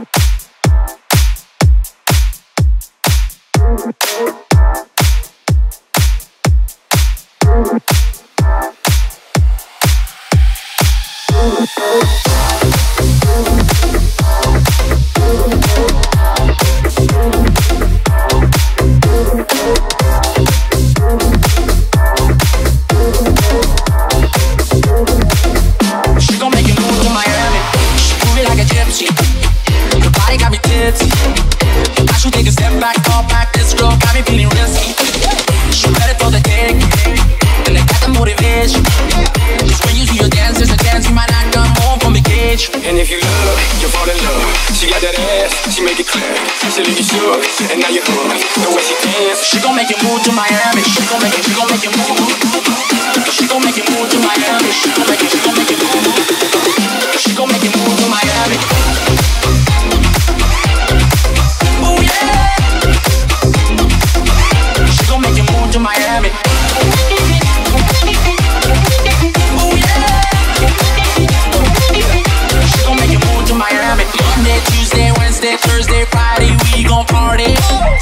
She gon' make you move to Miami. She move it like a gypsy pretty. I should take a step back, call back. This girl got me feeling risky. She's ready for the dick, and I got the motivation. Cause when you do your dance, there's a chance you might not come home from the cage. And if you look, you fall in love. She got that ass, she make it clear. She leave you shook, and now you're hooked. The way she dance, she gon' make you move to Miami. She gon' make you, she gon' make you move. Monday, Tuesday, Wednesday, Thursday, Friday, we gon' party.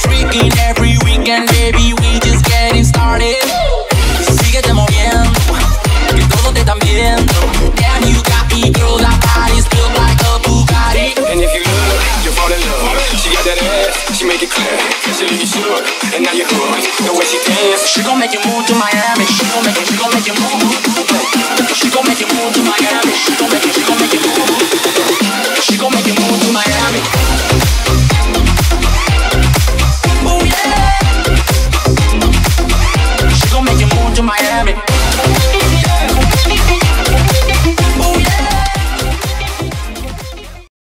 Freaking every weekend, baby, we just getting started. Síguete moviendo, que todo te están viendo. Damn, you got me, girl, that body's built like a Bugatti. And if you look, you fall in love. She got that ass, she make it clear. She leave you shook, and now you're hooked. The way she dance, she gon' make you move to Miami. She gon' make you, she gon' make you move. She gon' make you move to Miami. to Miami.